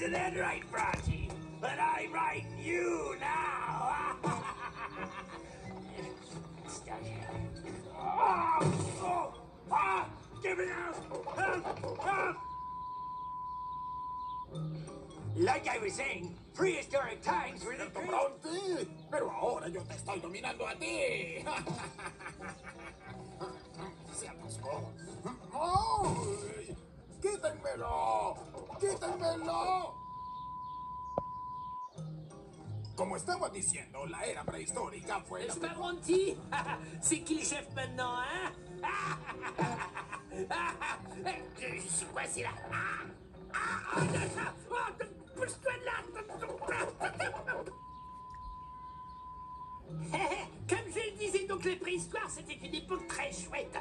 Isn't that right, Frosty? But I write you now. Stuck here. Oh, oh, ah, give me out. Help, help. Like I was saying, prehistoric times were the ¡Cierto, great. Pero ahora yo te estoy dominando a ti. Se atascó. ¡Ay! ¡Quítenmelo! ¡Quítenmelo! Como estaba diciendo, la era prehistórica fue la... Pas, Bronty C'est qui le chef maintenant, hein? C'est quoi, c'est là? Ah, ah, ah, Pousse-toi de là Comme je le disais, donc les préhistoires, c'était une époque très chouette.